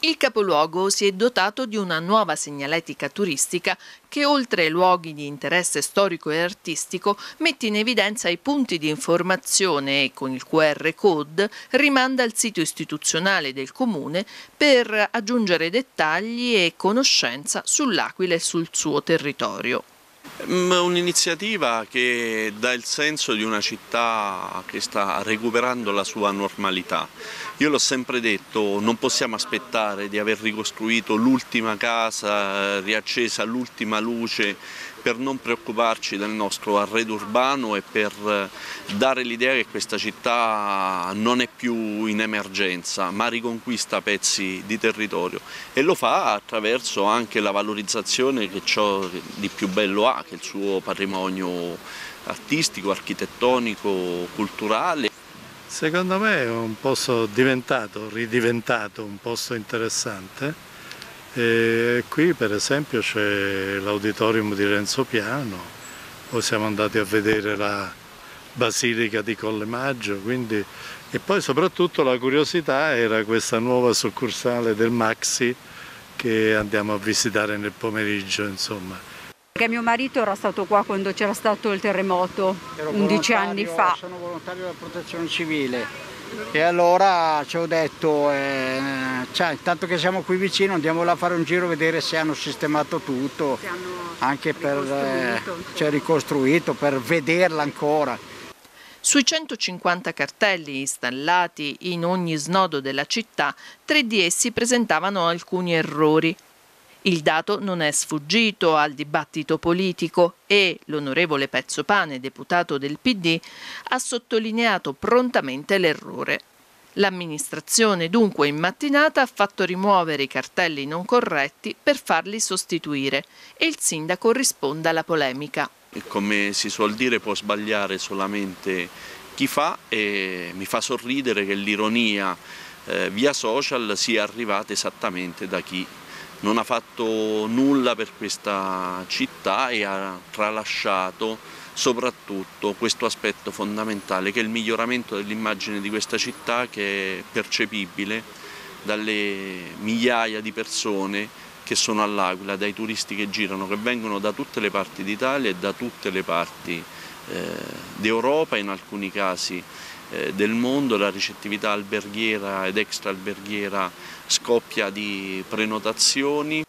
Il capoluogo si è dotato di una nuova segnaletica turistica che oltre ai luoghi di interesse storico e artistico mette in evidenza i punti di informazione e con il QR code rimanda al sito istituzionale del comune per aggiungere dettagli e conoscenza sull'Aquila e sul suo territorio. Un'iniziativa che dà il senso di una città che sta recuperando la sua normalità. Io l'ho sempre detto, non possiamo aspettare di aver ricostruito l'ultima casa, riaccesa l'ultima luce per non preoccuparci del nostro arredo urbano e per dare l'idea che questa città non è più in emergenza ma riconquista pezzi di territorio e lo fa attraverso anche la valorizzazione che ciò di più bello ha, che è il suo patrimonio artistico, architettonico, culturale. Secondo me è un posto diventato, ridiventato un posto interessante e qui per esempio c'è l'auditorium di Renzo Piano, poi siamo andati a vedere la Basilica di Colle Maggio, quindi... e poi soprattutto la curiosità era questa nuova succursale del Maxi che andiamo a visitare nel pomeriggio. Insomma. Perché mio marito era stato qua quando c'era stato il terremoto, Ero 11 anni fa. Sono volontario della protezione civile e allora ci ho detto, eh, cioè, intanto che siamo qui vicino andiamo a fare un giro a vedere se hanno sistemato tutto, anche per ricostruito. Eh, cioè, ricostruito, per vederla ancora. Sui 150 cartelli installati in ogni snodo della città, tre di essi presentavano alcuni errori. Il dato non è sfuggito al dibattito politico e l'onorevole Pezzopane, deputato del PD, ha sottolineato prontamente l'errore. L'amministrazione dunque in mattinata ha fatto rimuovere i cartelli non corretti per farli sostituire e il sindaco risponde alla polemica. Come si suol dire può sbagliare solamente chi fa e mi fa sorridere che l'ironia eh, via social sia arrivata esattamente da chi non ha fatto nulla per questa città e ha tralasciato soprattutto questo aspetto fondamentale che è il miglioramento dell'immagine di questa città che è percepibile dalle migliaia di persone che sono all'Aquila, dai turisti che girano, che vengono da tutte le parti d'Italia e da tutte le parti eh, d'Europa, in alcuni casi del mondo, la ricettività alberghiera ed extra alberghiera scoppia di prenotazioni.